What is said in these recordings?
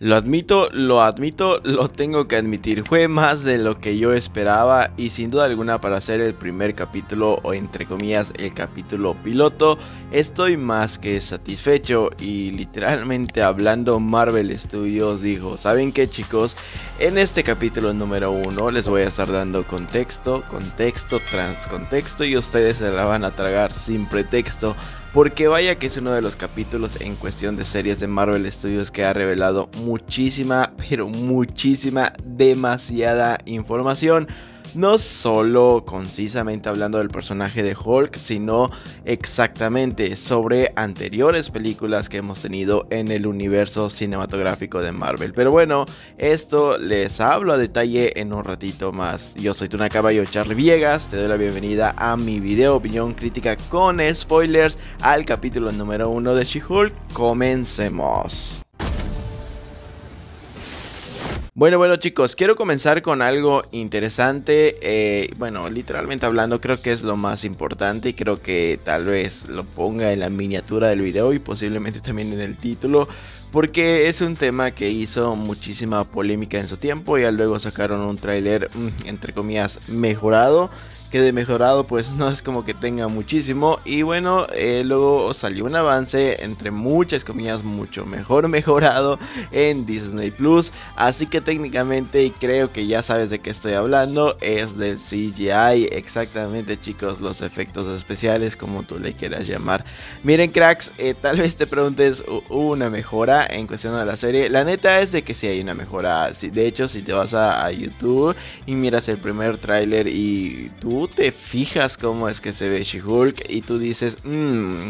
Lo admito, lo admito, lo tengo que admitir. Fue más de lo que yo esperaba y sin duda alguna para hacer el primer capítulo o entre comillas el capítulo piloto estoy más que satisfecho y literalmente hablando Marvel Studios dijo, ¿saben qué chicos? En este capítulo número uno les voy a estar dando contexto, contexto, tras contexto y ustedes se la van a tragar sin pretexto. Porque vaya que es uno de los capítulos en cuestión de series de Marvel Studios que ha revelado muchísima, pero muchísima, demasiada información no solo concisamente hablando del personaje de Hulk, sino exactamente sobre anteriores películas que hemos tenido en el universo cinematográfico de Marvel. Pero bueno, esto les hablo a detalle en un ratito más. Yo soy Tuna Caballo Charlie Viegas, te doy la bienvenida a mi video opinión crítica con spoilers al capítulo número 1 de She-Hulk. Comencemos. Bueno, bueno chicos, quiero comenzar con algo interesante. Eh, bueno, literalmente hablando creo que es lo más importante y creo que tal vez lo ponga en la miniatura del video y posiblemente también en el título. Porque es un tema que hizo muchísima polémica en su tiempo y luego sacaron un tráiler mm, entre comillas mejorado que de mejorado pues no es como que tenga muchísimo. Y bueno eh, luego salió un avance entre muchas comillas mucho mejor mejorado en Disney Plus. Así que técnicamente y creo que ya sabes de qué estoy hablando es del CGI exactamente chicos los efectos especiales como tú le quieras llamar. Miren cracks eh, tal vez te preguntes una mejora en cuestión de la serie la neta es de que si hay una mejora de hecho si te vas a, a YouTube y miras el primer tráiler y tú te fijas cómo es que se ve She-Hulk y tú dices, mmm,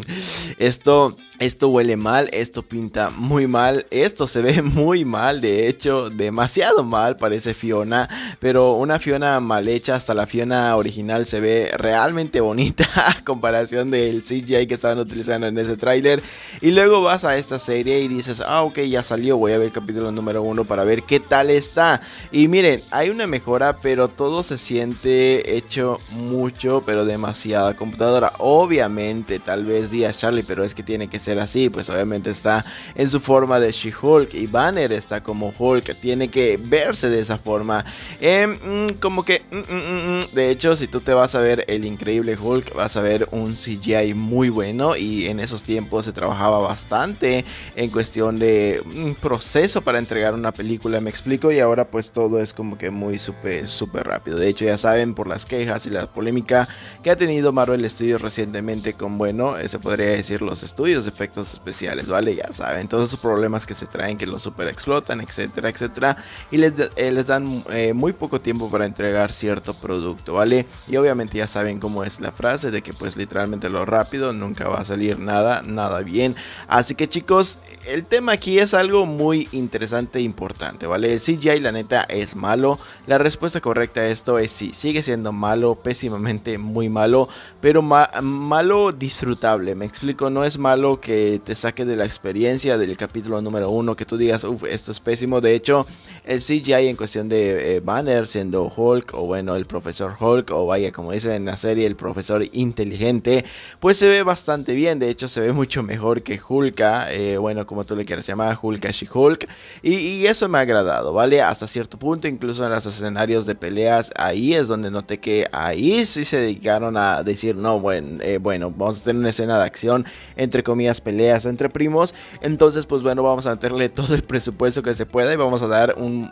esto, esto huele mal, esto pinta muy mal, esto se ve muy mal, de hecho, demasiado mal parece Fiona, pero una Fiona mal hecha, hasta la Fiona original se ve realmente bonita a comparación del CGI que estaban utilizando en ese tráiler. Y luego vas a esta serie y dices, ah, ok, ya salió, voy a ver el capítulo número uno para ver qué tal está. Y miren, hay una mejora, pero todo se siente hecho mucho, pero demasiada computadora. Obviamente, tal vez días Charlie, pero es que tiene que ser así. Pues obviamente está en su forma de She-Hulk y Banner está como Hulk. Tiene que verse de esa forma. Em, mm, como que, mm, mm, de hecho, si tú te vas a ver el increíble Hulk, vas a ver un CGI muy bueno. Y en esos tiempos se trabajaba bastante en cuestión de un proceso para entregar una película. Me explico. Y ahora, pues todo es como que muy súper, súper rápido. De hecho, ya saben por las quejas la polémica que ha tenido Marvel Studios recientemente con, bueno, eh, se podría decir los estudios de efectos especiales, ¿vale? Ya saben, todos esos problemas que se traen, que los super explotan, etcétera, etcétera, y les, eh, les dan eh, muy poco tiempo para entregar cierto producto, ¿vale? Y obviamente ya saben cómo es la frase de que pues literalmente lo rápido nunca va a salir nada, nada bien. Así que chicos, el tema aquí es algo muy interesante e importante, ¿vale? El CGI la neta es malo, la respuesta correcta a esto es sí, sigue siendo malo, pésimamente muy malo, pero malo disfrutable. Me explico, no es malo que te saque de la experiencia del capítulo número uno, que tú digas, uff, esto es pésimo. De hecho, el CGI en cuestión de eh, Banner siendo Hulk, o bueno, el profesor Hulk, o vaya, como dicen en la serie, el profesor inteligente, pues se ve bastante bien. De hecho, se ve mucho mejor que Hulka, eh, bueno, como tú le quieras llamar, Hulka She-Hulk. Y, y eso me ha agradado, ¿vale? Hasta cierto punto, incluso en los escenarios de peleas, ahí es donde noté que ahí se dedicaron a decir, no, bueno, eh, bueno, vamos a tener una escena de acción, entre comillas, peleas entre primos. Entonces, pues bueno, vamos a meterle todo el presupuesto que se pueda y vamos a dar un,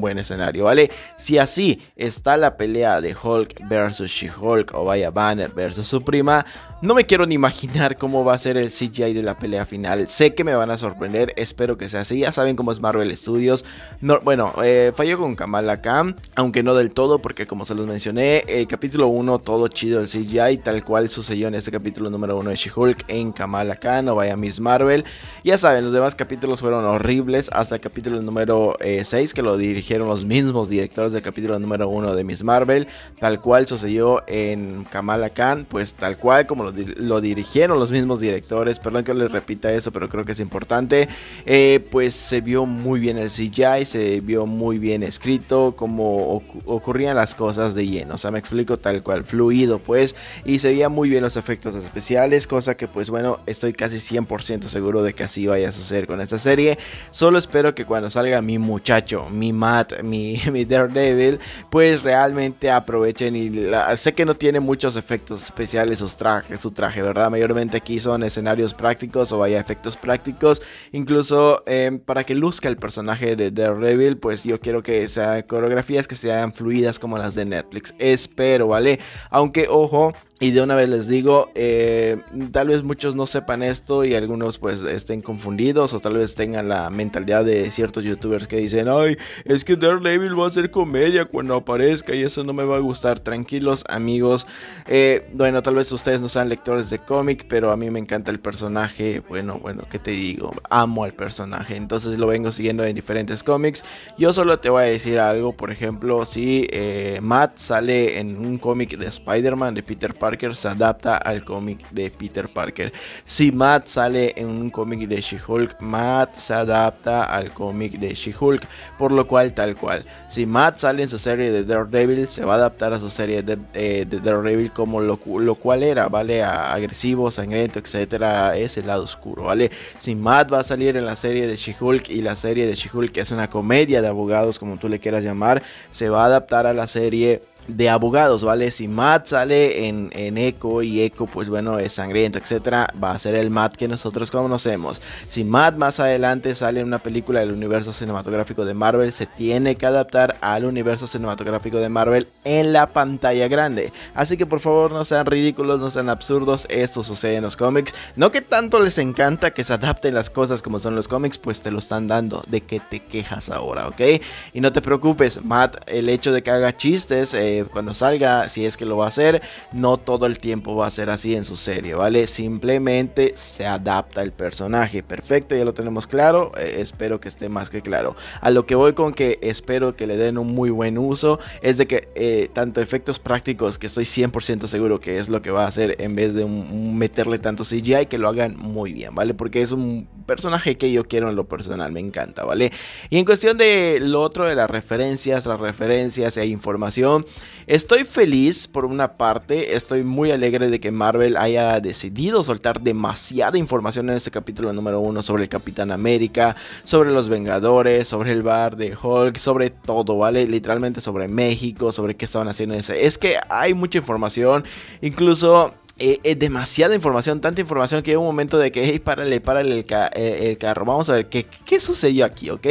buen escenario, ¿vale? Si así está la pelea de Hulk versus She-Hulk o vaya Banner versus su prima, no me quiero ni imaginar cómo va a ser el CGI de la pelea final. Sé que me van a sorprender, espero que sea así. Ya saben cómo es Marvel Studios. No, bueno, eh, falló con Kamala Khan, aunque no del todo, porque como se los mencioné, el capítulo 1 todo chido el CGI, tal cual sucedió en este capítulo número 1 de She-Hulk en Kamala Khan o vaya Miss Marvel. Ya saben, los demás capítulos fueron horribles hasta el capítulo número 6 eh, que lo dirigieron los mismos directores del capítulo número 1 de Miss Marvel, tal cual sucedió en Kamala Khan, pues tal cual como lo dirigieron los mismos directores, perdón que les repita eso, pero creo que es importante, eh, pues se vio muy bien el CGI, se vio muy bien escrito, como ocurrían las cosas de lleno, o sea, me explico tal cual, fluido pues, y se veía muy bien los efectos especiales, cosa que pues bueno, estoy casi 100% seguro de que así vaya a suceder con esta serie. Solo espero que cuando salga mi muchacho, mi Matt, mi, mi Daredevil, pues realmente aprovechen y sé que no tiene muchos efectos especiales sus trajes, su traje, ¿verdad? Mayormente aquí son escenarios prácticos o vaya efectos prácticos, incluso em, para que luzca el personaje de Daredevil, pues yo quiero que sean coreografías que sean fluidas como las de Netflix. Espero, ¿vale? Aunque, ojo, y de una vez les digo, eh, tal vez muchos no sepan esto y algunos pues estén confundidos o tal vez tengan la mentalidad de ciertos youtubers que dicen, ay, es que Daredevil va a ser comedia cuando aparezca y eso no me va a gustar. Tranquilos amigos, eh, bueno, tal vez ustedes no sean lectores de cómic, pero a mí me encanta el personaje, bueno, bueno, ¿qué te digo? Amo al personaje, entonces lo vengo siguiendo en diferentes cómics. Yo solo te voy a decir algo, por ejemplo, si eh, Matt sale en un cómic de Spider-Man de Peter Parker, se adapta al cómic de Peter Parker. Si Matt sale en un cómic de She-Hulk, Matt se adapta al cómic de She-Hulk, por lo cual tal cual. Si Matt sale en su serie de Daredevil, se va a adaptar a su serie de, eh, Daredevil como lo, cual era, ¿vale? agresivo, sangriento, etcétera, es el lado oscuro, ¿vale? Si Matt va a salir en la serie de She-Hulk y la serie de She-Hulk es una comedia de abogados, como tú le quieras llamar, se va a adaptar a la serie de abogados, ¿vale? Si Matt sale en, en Echo y Echo, pues bueno, es sangriento, etcétera, va a ser el Matt que nosotros conocemos. Si Matt más adelante sale en una película del universo cinematográfico de Marvel, se tiene que adaptar al universo cinematográfico de Marvel en la pantalla grande. Así que por favor, no sean ridículos, no sean absurdos, esto sucede en los cómics. No que tanto les encanta que se adapten las cosas como son los cómics, pues te lo están dando. De que te quejas ahora, ¿ok? Y no te preocupes, Matt, el hecho de que haga chistes. Eh, cuando salga, si es que lo va a hacer, no todo el tiempo va a ser así en su serie, ¿vale? Simplemente se adapta el personaje. Perfecto, ya lo tenemos claro. Eh, espero que esté más que claro. A lo que voy con que espero que le den un muy buen uso es de que eh, tanto efectos prácticos, que estoy 100% seguro que es lo que va a hacer en vez de meterle tanto CGI, que lo hagan muy bien, ¿vale? Porque es un personaje que yo quiero en lo personal, me encanta, ¿vale? Y en cuestión de lo otro de las referencias, las referencias e información, Estoy feliz por una parte, estoy muy alegre de que Marvel haya decidido soltar demasiada información en este capítulo número uno sobre el Capitán América, sobre los Vengadores, sobre el bar de Hulk, sobre todo, ¿vale? Literalmente sobre México, sobre qué estaban haciendo en ese. Es que hay mucha información, incluso eh, eh, demasiada información, tanta información que hay un momento de que, hey, párale, párale eh, el, carro, vamos a ver qué, qué, sucedió aquí, ¿ok?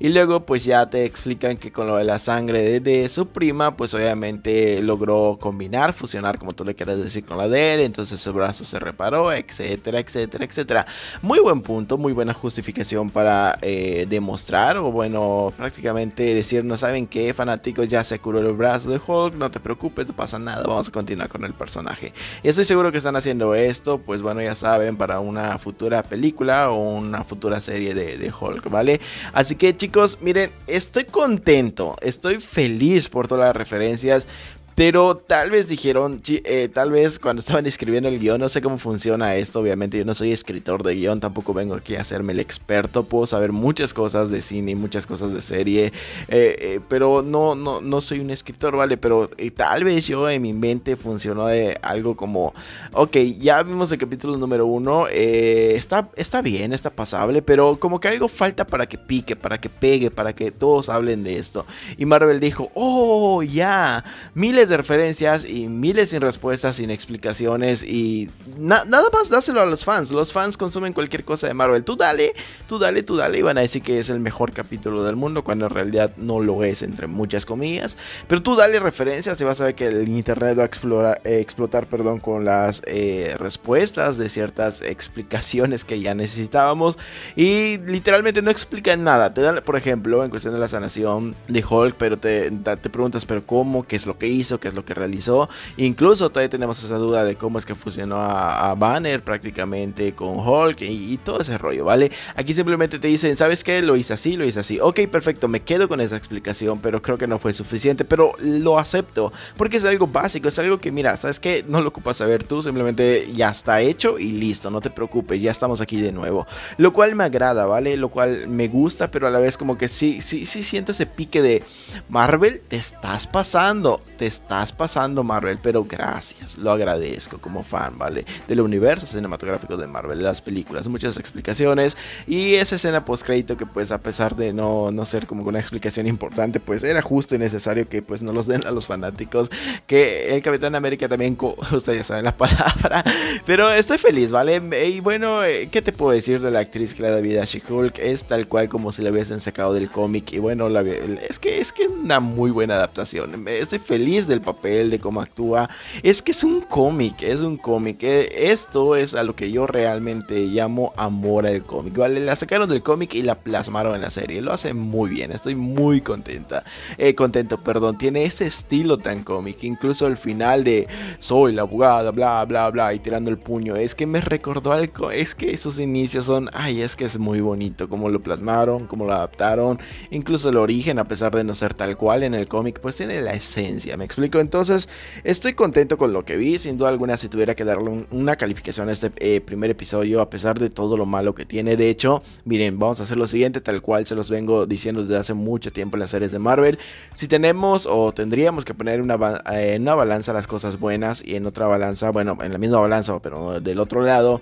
Y luego pues ya te explican que con lo de la sangre de, su prima, pues obviamente logró combinar, fusionar, como tú le quieras decir, con la de él, entonces su brazo se reparó, etcétera, etcétera, etcétera. Muy buen punto, muy buena justificación para demostrar, o bueno, prácticamente decir, no saben qué, fanáticos, ya se curó el brazo de Hulk, no te preocupes, no pasa nada, vamos a continuar con el personaje. Y estoy seguro que están haciendo esto, pues bueno, ya saben, para una futura película o una futura serie de, Hulk, ¿vale? Así que chicos, miren, estoy contento, estoy feliz por todas las referencias. Pero tal vez dijeron, eh, tal vez cuando estaban escribiendo el guion, no sé cómo funciona esto, obviamente yo no soy escritor de guion, tampoco vengo aquí a hacerme el experto, puedo saber muchas cosas de cine muchas cosas de serie, eh, eh, pero no, no, no soy un escritor, ¿vale? Pero tal vez yo en mi mente funcionó de algo como, ok, ya vimos el capítulo número uno, está, está bien, está pasable, pero como que algo falta para que pique, para que pegue, para que todos hablen de esto. Y Marvel dijo, oh, ya, miles de referencias y miles sin respuestas, sin explicaciones y nada más dáselo a los fans. Los fans consumen cualquier cosa de Marvel. Tú dale, tú dale, tú dale y van a decir que es el mejor capítulo del mundo cuando en realidad no lo es, entre muchas comillas. Pero tú dale referencias y vas a ver que el internet va a explorar, eh, explotar perdón, con las eh, respuestas de ciertas explicaciones que ya necesitábamos y literalmente no explican nada. Te dan, por ejemplo, en cuestión de la sanación de Hulk, pero te, te preguntas, pero ¿cómo? ¿Qué es lo que hizo? Qué es lo que realizó. Incluso todavía tenemos esa duda de cómo es que fusionó a, Banner prácticamente con Hulk y, todo ese rollo, ¿vale? Aquí simplemente te dicen, ¿sabes qué? Lo hice así, lo hice así. Ok, perfecto, me quedo con esa explicación, pero creo que no fue suficiente, pero lo acepto, porque es algo básico, es algo que, mira, ¿sabes qué? No lo ocupas saber tú, simplemente ya está hecho y listo, no te preocupes, ya estamos aquí de nuevo. Lo cual me agrada, ¿vale? Lo cual me gusta, pero a la vez como que sí, sí, sí siento ese pique de Marvel, te estás pasando, te estás estás pasando Marvel, pero gracias, lo agradezco como fan, ¿vale? Del universo cinematográfico de Marvel, de las películas, muchas explicaciones y esa escena post crédito que pues a pesar de no, no ser como una explicación importante, pues era justo y necesario que pues no los den a los fanáticos, que el Capitán América también, ustedes ya saben la palabra, pero estoy feliz, ¿vale? Y bueno, ¿qué te puedo decir de la actriz que le da vida a She-Hulk? Es tal cual como si la hubiesen sacado del cómic y bueno, la, es que es que una muy buena adaptación. Estoy feliz del papel, de cómo actúa. Es que es un cómic, es un cómic. Eh, esto es a lo que yo realmente llamo amor al cómic. ¿vale? La sacaron del cómic y la plasmaron en la serie. Lo hace muy bien, estoy muy contenta. Eh, contento, perdón. Tiene ese estilo tan cómic. Incluso el final de soy la abogada, bla, bla, bla, y tirando el puño. Es que me recordó al... Es que esos inicios son... Ay, es que es muy bonito. Como lo plasmaron, como lo adaptaron. Incluso el origen, a pesar de no ser tal cual en el cómic, pues tiene la esencia. ¿Me explico? Entonces, estoy contento con lo que vi. Sin duda alguna, si tuviera que darle una calificación a este eh, primer episodio, a pesar de todo lo malo que tiene. De hecho, miren, vamos a hacer lo siguiente, tal cual se los vengo diciendo desde hace mucho tiempo en las series de Marvel. Si tenemos o tendríamos que poner una, eh, en una balanza las cosas buenas y en otra balanza, bueno, en la misma balanza, pero del otro lado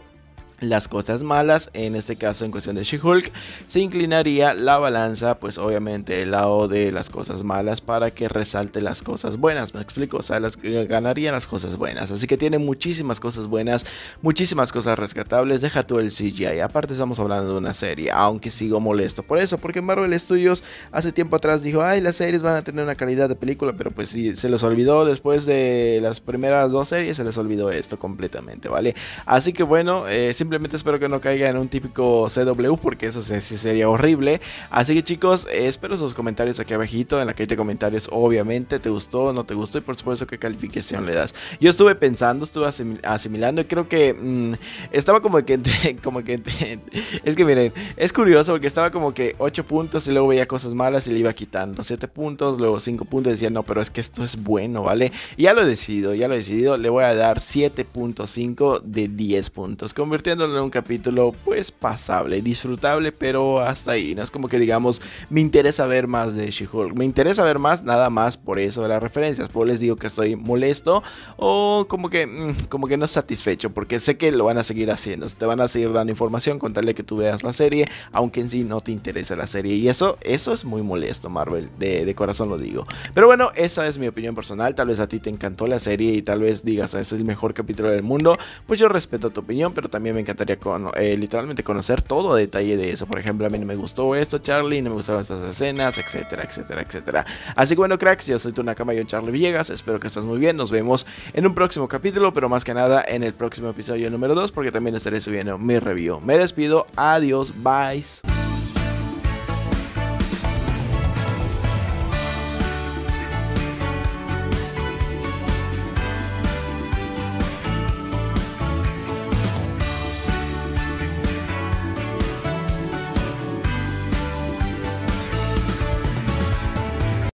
las cosas malas, en este caso en cuestión de She-Hulk, se inclinaría la balanza, pues obviamente el lado de las cosas malas para que resalte las cosas buenas, me explico, o sea, las, ganaría las cosas buenas, así que tiene muchísimas cosas buenas, muchísimas cosas rescatables, deja todo el CGI, aparte estamos hablando de una serie, aunque sigo molesto por eso, porque Marvel Studios hace tiempo atrás dijo, ay, las series van a tener una calidad de película, pero pues sí, se les olvidó. Después de las primeras dos series, se les olvidó esto completamente, ¿vale? Así que bueno, eh, simplemente Simplemente espero que no caiga en un típico CW porque eso sí, sería horrible. Así que chicos, espero sus comentarios aquí abajito en la caja de comentarios. Obviamente, ¿te gustó no te gustó? Y por supuesto, ¿qué calificación le das? Yo estuve pensando, estuve asimilando y creo que mm, estaba como que... Como que es que miren, es curioso porque estaba como que 8 puntos y luego veía cosas malas y le iba quitando 7 puntos, luego 5 puntos y decía, no, pero es que esto es bueno, ¿vale? Ya lo he decidido, ya lo he decidido, le voy a dar 7.5 de 10 puntos, convirtiendo en un capítulo pues pasable, disfrutable, pero hasta ahí. No es como que digamos, me interesa ver más de She-Hulk. Me interesa ver más, nada más por eso de las referencias. Pues les digo que estoy molesto o como que, mm, como que no satisfecho, porque sé que lo van a seguir haciendo. Te van a seguir dando información, contarle que tú veas la serie, aunque en sí no te interesa la serie. Y eso, eso es muy molesto, Marvel, de, de corazón lo digo. Pero bueno, esa es mi opinión personal. Tal vez a ti te encantó la serie y tal vez digas, ese es el mejor capítulo del mundo. Pues yo respeto tu opinión, pero también me encanta encantaría con, eh, literalmente conocer todo detalle de eso. Por ejemplo, a mí no me gustó esto, Charlie, no me gustaron estas escenas, etcétera, etcétera, etcétera. Así que bueno, cracks, yo soy tu Nakama, yo Charlie Villegas. Espero que estés muy bien. Nos vemos en un próximo capítulo, pero más que nada en el próximo episodio número 2, porque también estaré subiendo mi review. Me despido, adiós, bye.